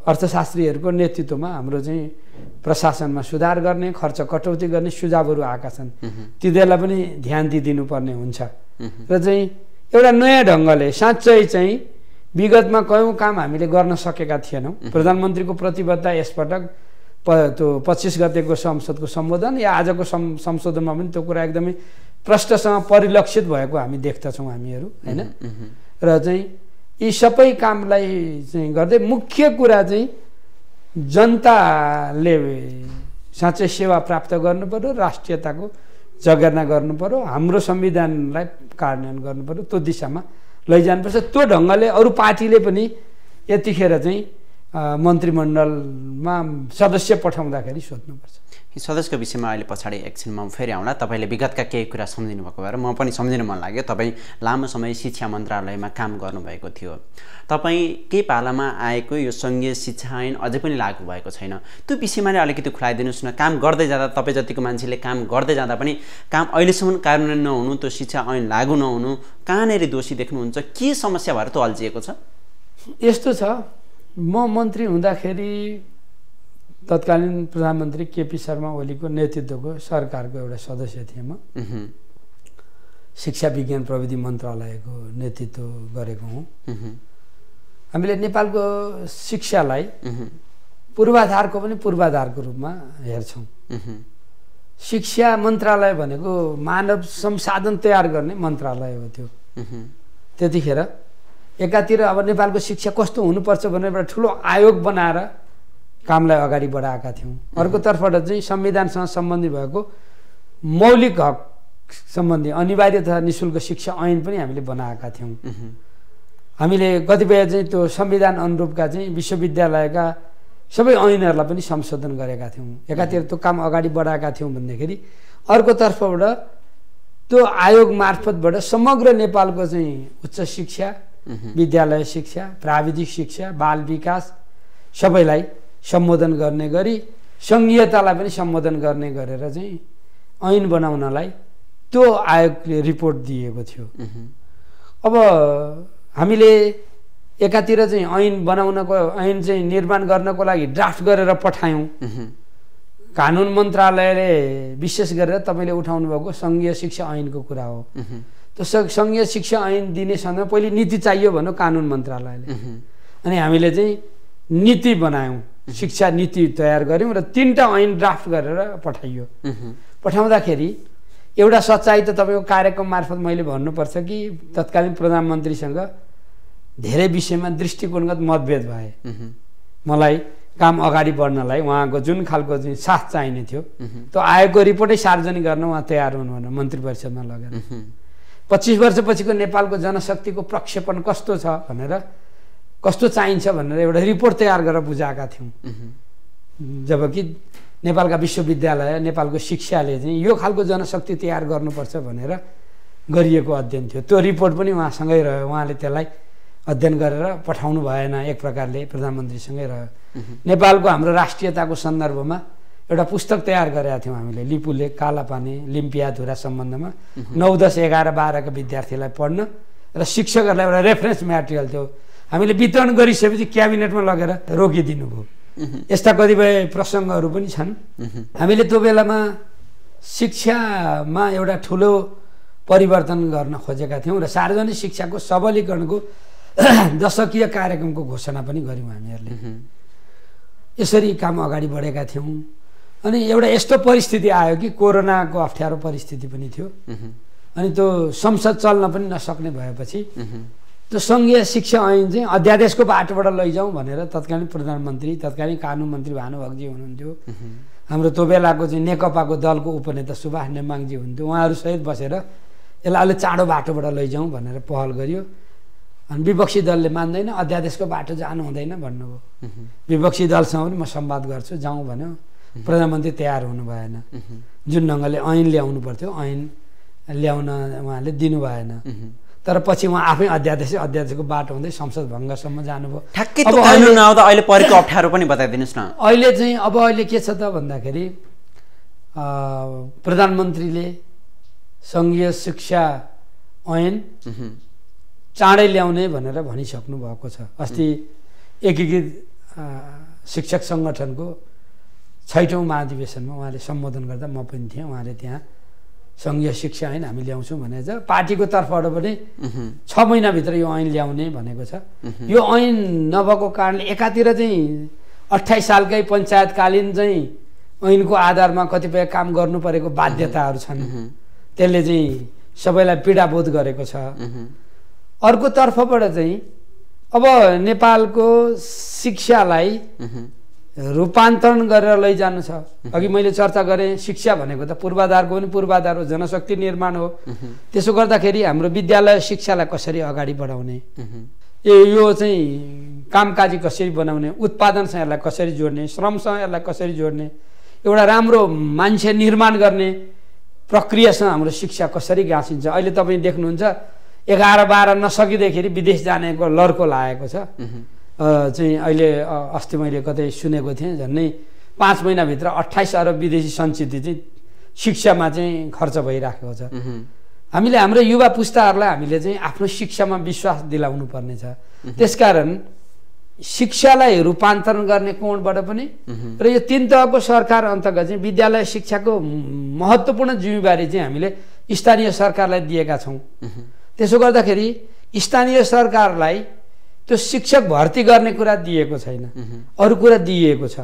अर्थशास्त्रीहरूको नेतृत्वमा हाम्रो चाहिँ प्रशासनमा सुधार गर्ने खर्च कटौती गर्ने सुझावहरू आएका छन्। तिनीहरूलाई पनि ध्यान दिइदिनुपर्ने हुन्छ। र चाहिँ एउटा नयाँ ढङ्गले साँच्चै चाहिँ विगतमा कयौँ काम हामीले गर्न सकेका थिएनौँ। प्रधानमन्त्रीको प्रतिबद्धता यसपटक प त्यो पच्चिस गतेको संसदको सम्बोधन या आजको सं संशोधनमा पनि त्यो कुरा एकदमै प्रष्टसँग परिलक्षित भएको हामी देख्दछौँ हामीहरू होइन? र चाहिँ यी सबै कामलाई चाहिँ गर्दै मुख्य कुरा चाहिँ जनताले साँच्चै सेवा प्राप्त गर्नु पऱ्यो राष्ट्रियताको जगेर्ना गर्नु पऱ्यो हाम्रो संविधानलाई कार्यान्वयन गर्नु पऱ्यो त्यो दिशामा लैजानुपर्छ। त्यो ढङ्गले अरू पार्टीले पनि यतिखेर चाहिँ मन्त्रीमण्डलमा सदस्य पठाउँदाखेरि सोध्नुपर्छ। सदस्यको विषयमा अहिले पछाडि एकछिनमा फेरि आउँला। तपाईँले विगतका केही कुरा सम्झिनु भएको भएर म पनि सम्झिनु मन लाग्यो। तपाईँ लामो समय शिक्षा मन्त्रालयमा काम गर्नुभएको थियो। तपाईँ केही पालामा आएको यो सङ्घीय शिक्षा ऐन अझै पनि लागू भएको छैन। त्यो विषयमा नै अलिकति खुलाइदिनुहोस् न। काम गर्दै जाँदा तपाईँ जतिको मान्छेले काम गर्दै जाँदा पनि काम अहिलेसम्म कार्यान्वयन नहुनु त्यो शिक्षा ऐन लागू नहुनु। कहाँनिर दोषी देख्नुहुन्छ? के समस्या भएर त्यो अल्झिएको छ? यस्तो छ। म मन्त्री हुँदाखेरि तत्कालीन प्रधानमन्त्री केपी शर्मा ओलीको नेतृत्वको सरकारको एउटा सदस्य थिएँ म। शिक्षा विज्ञान प्रविधि मन्त्रालयको नेतृत्व गरेको हुँ। हामीले नेपालको शिक्षालाई पूर्वाधारको पनि पूर्वाधारको रूपमा हेर्छौँ। शिक्षा मन्त्रालय भनेको मानव संसाधन तयार गर्ने मन्त्रालय हो त्यो। त्यतिखेर एकातिर अब नेपालको शिक्षा कस्तो हुनुपर्छ भनेर एउटा ठुलो आयोग बनाएर कामलाई अगाडि बढाएका थियौँ। अर्कोतर्फबाट चाहिँ संविधानसँग सम्बन्धी भएको मौलिक हक सम्बन्धी अनिवार्य तथा नि शुल्क शिक्षा ऐन पनि हामीले बनाएका थियौँ। हामीले कतिपय चाहिँ त्यो संविधान अनुरूपका चाहिँ विश्वविद्यालयका सबै ऐनहरूलाई पनि संशोधन गरेका थियौँ। एकातिर त्यो काम अगाडि बढाएका थियौँ भन्दाखेरि अर्कोतर्फबाट त्यो आयोग मार्फतबाट समग्र नेपालको चाहिँ उच्च शिक्षा विद्यालय शिक्षा प्राविधिक शिक्षा बाल विकास सबैलाई सम्बोधन गर्ने गरी सङ्घीयतालाई पनि सम्बोधन गर्ने गरेर चाहिँ ऐन बनाउनलाई त्यो आयोगले रिपोर्ट दिएको थियो। अब हामीले एकातिर चाहिँ ऐन बनाउनको ऐन चाहिँ निर्माण गर्नको लागि ड्राफ्ट गरेर पठायौँ। कानुन मन्त्रालयले विशेष गरेर तपाईँले उठाउनु भएको सङ्घीय शिक्षा ऐनको कुरा हो। त्यो सङ्घीय शिक्षा ऐन दिने सन्दर्भ पहिले नीति चाहियो भनौँ कानुन मन्त्रालयले। अनि हामीले चाहिँ नीति बनायौँ। शिक्षा नीति तयार गऱ्यौँ र तिनवटा ऐन ड्राफ्ट गरेर पठाइयो। पठाउँदाखेरि एउटा सच्चाइ त तपाईँको कार्यक्रम मार्फत मैले भन्नुपर्छ कि तत्कालीन प्रधानमन्त्रीसँग धेरै विषयमा दृष्टिकोणगत मतभेद भए। मलाई काम अगाडि बढ्नलाई उहाँको जुन खालको चाहिँ साथ चाहिने थियो त्यो आयोगको रिपोर्टै सार्वजनिक गर्न उहाँ तयार हुनु भनेर मन्त्री परिषदमा लगेर पच्चिस वर्षपछिको नेपालको जनशक्तिको प्रक्षेपण कस्तो छ भनेर कस्तो चाहिन्छ भनेर एउटा रिपोर्ट तयार गरेर बुझाएका थियौँ। जबकि नेपालका विश्वविद्यालय नेपालको शिक्षाले चाहिँ यो खालको जनशक्ति तयार गर्नुपर्छ भनेर गरिएको अध्ययन थियो। त्यो रिपोर्ट पनि उहाँसँगै रह्यो। उहाँले त्यसलाई अध्ययन गरेर पठाउनु भएन। एक प्रकारले प्रधानमन्त्रीसँगै रह्यो। नेपालको हाम्रो राष्ट्रियताको सन्दर्भमा एउटा पुस्तक तयार गरेका थियौँ हामीले लिपुले कालापानी लिम्पियाधुरा सम्बन्धमा। नौ दस एघार बाह्रका विद्यार्थीलाई पढ्न र शिक्षकहरूलाई एउटा रेफरेन्स मेटेरियल थियो हामीले वितरण गरिसकेपछि क्याबिनेटमा लगेर रोकिदिनु भयो यस्ता कतिपय प्रसङ्गहरू पनि छन्। हामीले त्यो बेलामा शिक्षामा एउटा ठुलो परिवर्तन गर्न खोजेका थियौँ र सार्वजनिक शिक्षाको सबलीकरणको दशकीय कार्यक्रमको घोषणा पनि गऱ्यौँ हामीहरूले। यसरी काम अगाडि बढेका थियौँ। अनि एउटा यस्तो परिस्थिति आयो कि कोरोनाको अप्ठ्यारो परिस्थिति पनि थियो। अनि त्यो संसद चल्न पनि नसक्ने भएपछि त्यो सङ्घीय शिक्षा ऐन चाहिँ अध्यादेशको बाटोबाट लैजाउँ भनेर तत्कालीन प्रधानमन्त्री तत्कालीन कानुन मन्त्री भानुभक्तजी हुनुहुन्थ्यो। हाम्रो त्यो बेलाको चाहिँ नेकपाको दलको उपनेता सुभाष नेमाङजी हुन्थ्यो उहाँहरूसहित बसेर यसलाई अलिक चाँडो बाटोबाट लैजाउँ भनेर पहल गरियो। अनि विपक्षी दलले मान्दैन अध्यादेशको बाटो जानु हुँदैन भन्नुभयो। विपक्षी दलसँग पनि म संवाद गर्छु जाउँ भन्यो। प्रधानमन्त्री तयार हुनु भएन। जुन ढङ्गले ऐन ल्याउनु पर्थ्यो ऐन ल्याउन उहाँले दिनु भएन। तर पछि उहाँ आफै अध्यादेश अध्यादेशको बाटो हुँदै संसद भङ्गसम्म जानुभयो। ठ्याक्कै त्यो अहिले- कानुन आउँदा अहिले परेको अप्ठ्यारो पनि बताइदिनुहोस् न। अहिले चाहिँ अब अहिले के छ त भन्दाखेरि प्रधानमन्त्रीले सङ्घीय शिक्षा ऐन चाँडै ल्याउने भनेर भनिसक्नु भएको छ। अस्ति एकीकृत शिक्षक सङ्गठनको छैटौँ महाधिवेशनमा उहाँले सम्बोधन गर्दा म पनि थिएँ। उहाँले त्यहाँ सङ्घीय शिक्षा ऐन हामी ल्याउँछौँ भनेको छ पार्टीको तर्फबाट पनि छ महिनाभित्र यो ऐन ल्याउने भनेको छ। यो ऐन नभएको कारणले एकातिर चाहिँ अठाइस सालकै पञ्चायतकालीन चाहिँ ऐनको आधारमा कतिपय काम गर्नु परेको बाध्यताहरू छन्। त्यसले चाहिँ सबैलाई पीडाबोध गरेको छ। उहुँ, अर्को तर्फबाट चाहिँ अब नेपालको शिक्षालाई रूपान्तरण गरेर लैजानु छ। अघि मैले चर्चा गरेँ शिक्षा भनेको त पूर्वाधारको पनि पूर्वाधार हो जनशक्ति निर्माण हो। त्यसो गर्दाखेरि हाम्रो विद्यालय शिक्षालाई कसरी अगाडि बढाउने? ए यो चाहिँ कामकाजी कसरी बनाउने? उत्पादनसँग यसलाई कसरी जोड्ने? श्रमसँग यसलाई कसरी जोड्ने? एउटा राम्रो मान्छे निर्माण गर्ने प्रक्रियासँग हाम्रो शिक्षा कसरी गाँसिन्छ? अहिले तपाईँ देख्नुहुन्छ एघार बाह्र नसकिँदाखेरि विदेश जानेको लर्को लागेको छ। चाहिँ अहिले अस्ति मैले कतै सुनेको थिएँ झन्डै पाँच महिनाभित्र अठाइस अरब विदेशी सञ्चित चाहिँ शिक्षामा चाहिँ खर्च भइराखेको छ। हामीले हाम्रो युवा पुस्ताहरूलाई हामीले चाहिँ आफ्नो शिक्षामा विश्वास दिलाउनु पर्ने छ त्यसकारण शिक्षालाई रूपान्तरण गर्ने कोणबाट पनि र यो तिन तहको सरकार अन्तर्गत चाहिँ विद्यालय शिक्षाको महत्त्वपूर्ण जिम्मेवारी चाहिँ हामीले स्थानीय सरकारलाई दिएका छौँ। त्यसो गर्दाखेरि स्थानीय सरकारलाई त्यो शिक्षक भर्ती गर्ने कुरा दिएको छैन। अरू कुरा दिइएको छ।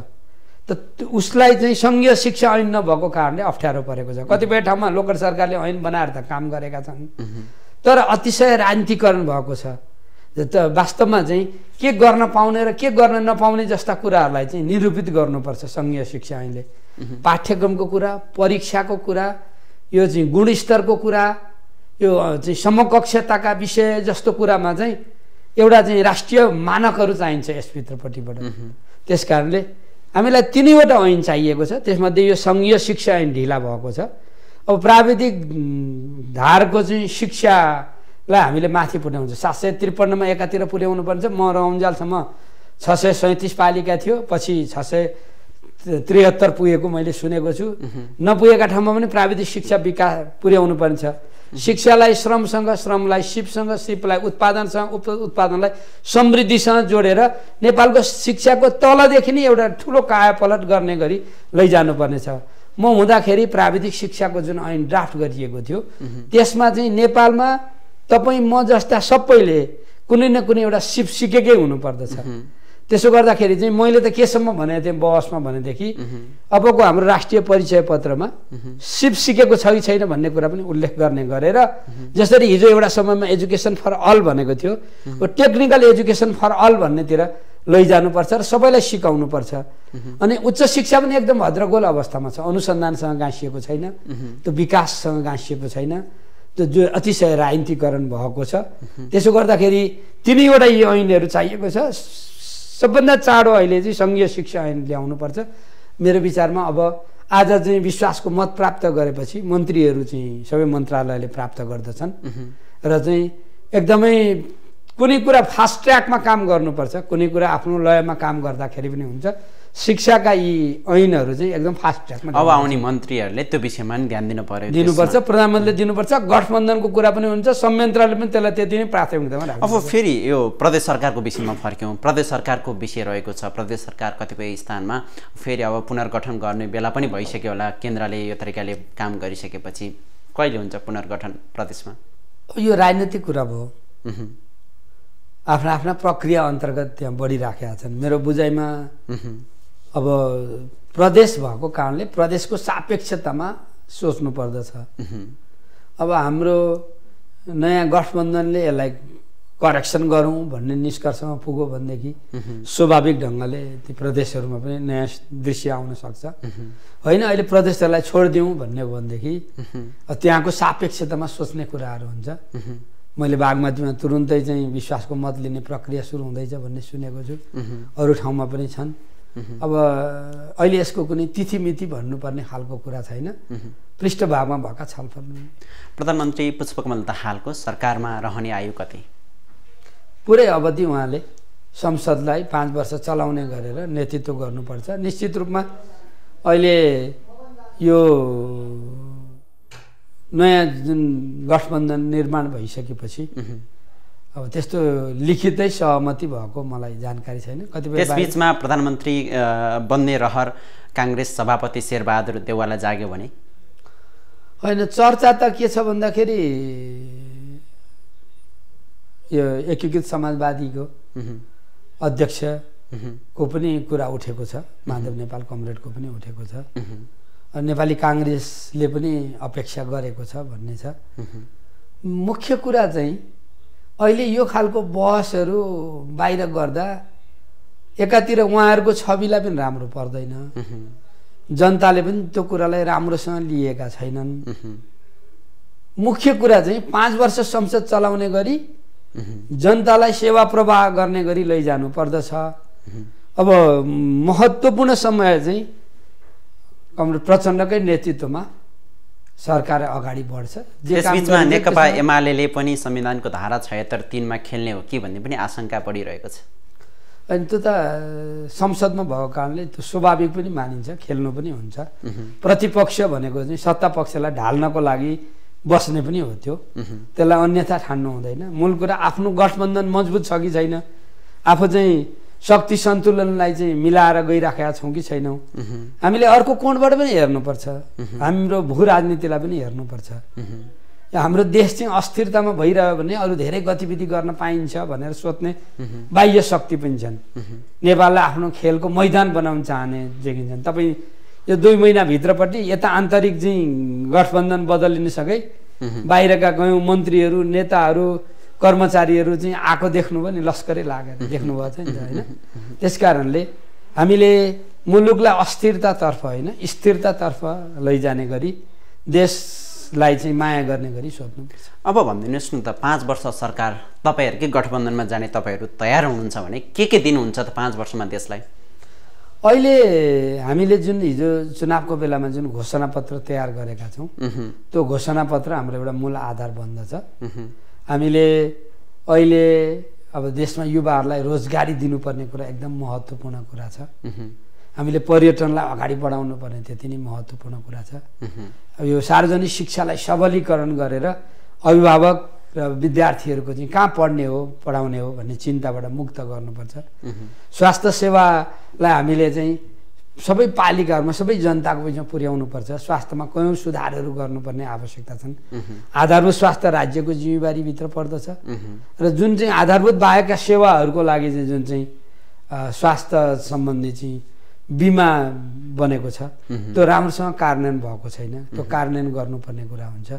त उसलाई चाहिँ सङ्घीय शिक्षा ऐन नभएको कारणले अप्ठ्यारो परेको छ। कतिपय ठाउँमा लोकल सरकारले ऐन बनाएर त काम गरेका छन्। तर अतिशय राजनीतिकरण भएको छ। त वास्तवमा चाहिँ के गर्न पाउने र के गर्न नपाउने जस्ता कुराहरूलाई चाहिँ निरूपित गर्नुपर्छ सङ्घीय शिक्षा ऐनले। पाठ्यक्रमको कुरा परीक्षाको कुरा यो चाहिँ गुणस्तरको कुरा यो चाहिँ समकक्षताका विषय जस्तो कुरामा चाहिँ एउटा चाहिँ राष्ट्रिय मानकहरू चाहिन्छ यसभित्रपट्टिबाट। त्यस कारणले हामीलाई तिनैवटा ऐन चाहिएको छ त्यसमध्ये यो सङ्घीय शिक्षा ऐन ढिला भएको छ। अब प्राविधिक धारको चाहिँ शिक्षालाई हामीले माथि पुर्याउँछ। सात सय त्रिपन्नमा एकातिर पुर्याउनु पर्छ म रहन्जालसम्म छ सय सैँतिस पालिका थियो। पछि छ सय त्रिहत्तर पुगेको मैले सुनेको छु। नपुगेका ठाउँमा पनि प्राविधिक शिक्षा विकास पुर्याउनु पर्छ शिक्षालाई श्रमसँग श्रमलाई सिपसँग सिपलाई उत्पादनसँग उप उत्पादनलाई समृद्धिसँग जोडेर नेपालको शिक्षाको तलदेखि नै एउटा ठुलो कायापलट गर्ने गरी लैजानुपर्नेछ। म हुँदाखेरि प्राविधिक शिक्षाको जुन ऐन ड्राफ्ट गरिएको थियो त्यसमा चाहिँ नेपालमा तपाईँ म जस्ता सबैले कुनै न कुनै एउटा सिप सिकेकै हुनुपर्दछ। त्यसो गर्दाखेरि चाहिँ मैले त केसम्म भनेको थिएँ बहसमा भनेदेखि अबको हाम्रो राष्ट्रिय परिचय पत्रमा सिप सिकेको छ कि छैन भन्ने कुरा पनि उल्लेख गर्ने गरेर जसरी हिजो एउटा समयमा एजुकेसन फर अल भनेको थियो टेक्निकल एजुकेसन फर अल भन्नेतिर लैजानुपर्छ र सबैलाई सिकाउनुपर्छ। अनि उच्च शिक्षा पनि एकदम भद्रगोल अवस्थामा छ। अनुसन्धानसँग गाँसिएको छैन त्यो विकाससँग गाँसिएको छैन त्यो जो अतिशय राजनीतिकरण भएको छ। त्यसो गर्दाखेरि तिनैवटा यी ऐनहरू चाहिएको छ। सबभन्दा चाँडो अहिले चाहिँ सङ्घीय शिक्षा ऐन ल्याउनुपर्छ। मेरो विचारमा अब आज चाहिँ विश्वासको मत प्राप्त गरेपछि मन्त्रीहरू चाहिँ सबै मन्त्रालयले प्राप्त गर्दछन्। र चाहिँ एकदमै कुनै कुरा फास्ट ट्र्याकमा काम गर्नुपर्छ कुनै कुरा आफ्नो लयमा काम गर्दाखेरि पनि हुन्छ। शिक्षाका यी ऐनहरू चाहिँ एकदम फास्ट ट्र्याकमा अब आउने मन्त्रीहरूले त्यो विषयमा पनि ध्यान दिनु पर्यो दिनुपर्छ प्रधानमन्त्रीले दिनुपर्छ गठबन्धनको कुरा पनि हुन्छ संयन्त्रले पनि त्यसलाई त्यति नै प्राथमिकतामा राख्छ अब फेरि यो प्रदेश सरकारको विषयमा फर्क्यौँ। प्रदेश सरकारको विषय रहेको छ। प्रदेश सरकार कतिपय स्थानमा फेरि अब पुनर्गठन गर्ने बेला पनि भइसक्यो होला। केन्द्रले यो तरिकाले काम गरिसकेपछि कहिले हुन्छ पुनर्गठन प्रदेशमा? यो राजनैतिक कुरा भयो। आफ्ना आफ्ना प्रक्रिया अन्तर्गत त्यहाँ बढिराखेका छन्। मेरो बुझाइमा अब प्रदेश भएको कारणले प्रदेशको सापेक्षतामा सोच्नु पर्दछ। अब हाम्रो नयाँ गठबन्धनले यसलाई करेक्सन गरौँ भन्ने निष्कर्षमा पुग्यो भनेदेखि स्वाभाविक ढङ्गले ती प्रदेशहरूमा पनि नयाँ दृश्य आउन सक्छ। होइन अहिले प्रदेशहरूलाई छोडिदिउँ भन्ने हो भनेदेखि त्यहाँको सापेक्षतामा सोच्ने कुराहरू हुन्छ। मैले बागमतीमा तुरुन्तै चाहिँ विश्वासको मत लिने प्रक्रिया सुरु हुँदैछ भन्ने सुनेको छु। अरू ठाउँमा पनि छन्। अब अहिले यसको कुनै तिथिमिति भन्नुपर्ने खालको कुरा छैन। पृष्ठभागमा भएका छलफल प्रधानमन्त्री पुष्पकमल दाहालको सरकारमा रहने आयु कति? पुरै अवधि उहाँले संसदलाई पाँच वर्ष चलाउने गरेर नेतृत्व गर्नुपर्छ। निश्चित रूपमा अहिले यो नयाँ जुन गठबन्धन निर्माण भइसकेपछि अब त्यस्तो लिखितै सहमति भएको मलाई जानकारी छैन। कतिपय त्यसबिचमा प्रधानमन्त्री बन्ने रहर काङ्ग्रेस सभापति शेरबहादुर देवाललाई जाग्यो भने? होइन चर्चा त के छ भन्दाखेरि यो एकीकृत समाजवादीको अध्यक्षको पनि कुरा उठेको छ माधव नेपाल कमरेडको पनि उठेको छ। नेपाली काङ्ग्रेसले पनि अपेक्षा गरेको छ भन्ने छ। मुख्य कुरा चाहिँ अहिले यो खालको बहसहरू बाहिर गर्दा एकातिर उहाँहरूको छविलाई पनि राम्रो पर्दैन। जनताले पनि त्यो कुरालाई राम्रोसँग लिएका छैनन्। मुख्य कुरा चाहिँ पाँच वर्ष संसद चलाउने गरी जनतालाई सेवा प्रवाह गर्ने गरी लैजानु पर्दछ। अब महत्त्वपूर्ण समय चाहिँ प्रचण्डकै नेतृत्वमा सरकार अगाडि बढ्छ। त्यसबिचमा नेकपा एमाले पनि संविधानको धारा छयत्तर तिनमा खेल्ने हो कि भन्ने पनि आशंका बढिरहेको छ। अनि त्यो त संसदमा भएको कारणले त्यो स्वाभाविक पनि मानिन्छ खेल्नु पनि हुन्छ। प्रतिपक्ष भनेको चाहिँ सत्ता पक्षलाई ढाल्नको लागि बस्ने पनि हो त्यो। त्यसलाई अन्यथा ठान्नु हुँदैन। मूल कुरा आफ्नो गठबन्धन मजबुत छ कि छैन? आफू चाहिँ शक्ति सन्तुलनलाई चाहिँ मिलाएर गइराखेका छौँ कि छैनौँ? हामीले अर्को कोणबाट पनि हेर्नुपर्छ। हाम्रो भू राजनीतिलाई पनि हेर्नुपर्छ। हाम्रो देश चाहिँ अस्थिरतामा भइरह्यो भने अरू धेरै गतिविधि गर्न पाइन्छ भनेर सोध्ने बाह्य शक्ति पनि छन्। नेपाललाई आफ्नो खेलको मैदान बनाउन चाहने देखिन्छन्। तपाईँ यो दुई महिनाभित्रपट्टि यता आन्तरिक चाहिँ गठबन्धन बदलिनसकै बाहिरका गयौँ मन्त्रीहरू नेताहरू कर्मचारीहरू चाहिँ आएको देख्नुभयो नि लस्करै लागेर देख्नुभएको छ नि त होइन? त्यस कारणले हामीले मुलुकलाई अस्थिरतातर्फ होइन स्थिरतातर्फ लैजाने गरी देशलाई चाहिँ माया गर्ने गरी सोध्नुपर्छ। अब भनिदिनुहोस् न त पाँच वर्ष सरकार तपाईँहरूकै गठबन्धनमा जाने तपाईँहरू तयार हुनुहुन्छ भने के के दिनुहुन्छ त पाँच वर्षमा देशलाई? अहिले हामीले जुन हिजो चुनावको बेलामा जुन घोषणापत्र तयार गरेका छौँ त्यो घोषणापत्र हाम्रो एउटा मूल आधार बन्दछ हामीले अहिले अब देशमा युवाहरूलाई रोजगारी दिनुपर्ने कुरा एकदम महत्त्वपूर्ण कुरा छ। हामीले पर्यटनलाई अगाडि बढाउनु पर्ने त्यति नै महत्त्वपूर्ण कुरा छ। अब यो सार्वजनिक शिक्षालाई सबलीकरण गरेर अभिभावक र विद्यार्थीहरूको चाहिँ कहाँ पढ्ने हो पढाउने हो भन्ने चिन्ताबाट मुक्त गर्नुपर्छ। स्वास्थ्य सेवालाई हामीले चाहिँ सबै पालिकाहरूमा सबै जनताको बिचमा पुर्याउनुपर्छ। स्वास्थ्यमा कयौँ सुधारहरू गर्नुपर्ने आवश्यकता छन्। आधारभूत स्वास्थ्य राज्यको जिम्मेवारीभित्र पर्दछ। र जुन चाहिँ आधारभूत बाहेकका सेवाहरूको लागि चाहिँ जुन चाहिँ स्वास्थ्य सम्बन्धी चाहिँ बिमा बनेको छ। त्यो राम्रोसँग कार्यान्वयन भएको छैन। त्यो कार्यान्वयन गर्नुपर्ने कुरा हुन्छ।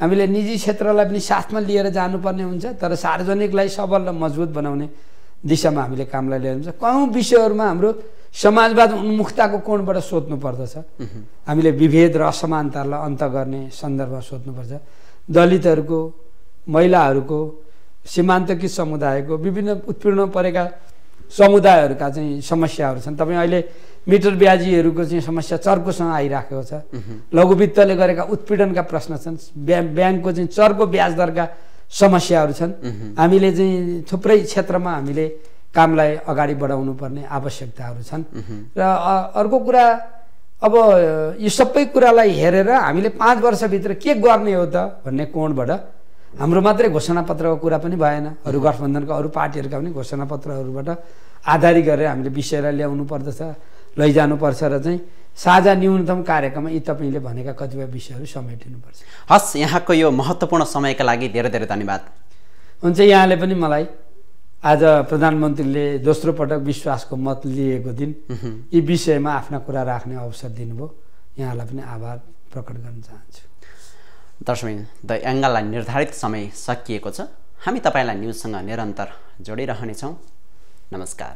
हामीले निजी क्षेत्रलाई पनि साथमा लिएर जानुपर्ने हुन्छ तर सार्वजनिकलाई सबल र मजबुत बनाउने दिशामा हामीले कामलाई लिएर हुन्छ। कयौँ विषयहरूमा हाम्रो समाजवाद उन्मुखताको कोणबाट सोध्नु पर्दछ हामीले विभेद र असमानतालाई अन्त गर्ने सन्दर्भमा सोध्नुपर्छ। दलितहरूको महिलाहरूको सीमान्तकृत समुदायको विभिन्न उत्पीडन परेका समुदायहरूका चाहिँ समस्याहरू छन्। तपाईँ अहिले मिटर ब्याजीहरूको चाहिँ समस्या चर्कोसँग आइराखेको छ। लघुवित्तले गरेका उत्पीडनका प्रश्न छन्। ब्या ब्याङ्कको चाहिँ चर्को ब्याज दरका समस्याहरू छन्। हामीले चाहिँ थुप्रै क्षेत्रमा हामीले कामलाई अगाडि बढाउनु पर्ने आवश्यकताहरू छन्। र अर्को कुरा अब यो सबै कुरालाई हेरेर हामीले पाँच वर्षभित्र के गर्ने हो त भन्ने कोणबाट हाम्रो मात्रै घोषणापत्रको कुरा पनि भएन। अरू गठबन्धनको अरू पार्टीहरूका पनि घोषणापत्रहरूबाट आधारित गरेर हामीले विषयलाई ल्याउनु पर्दछ लैजानुपर्छ र चाहिँ साझा न्यूनतम कार्यक्रममा यी तपाईँले भनेका कतिपय विषयहरू समेटिनुपर्छ। हस् यहाँको यो महत्त्वपूर्ण समयका लागि धेरै धेरै धन्यवाद। हुन्छ यहाँले पनि मलाई आज प्रधानमन्त्रीले दोस्रो पटक विश्वासको मत लिएको दिन यी विषयमा आफ्ना कुरा राख्ने अवसर दिनुभयो। यहाँलाई पनि आभार प्रकट गर्न चाहन्छु। दर्शक द एङ्गललाई निर्धारित समय सकिएको छ। हामी तपाईँलाई न्युजसँग निरन्तर जोडिरहनेछौँ। नमस्कार।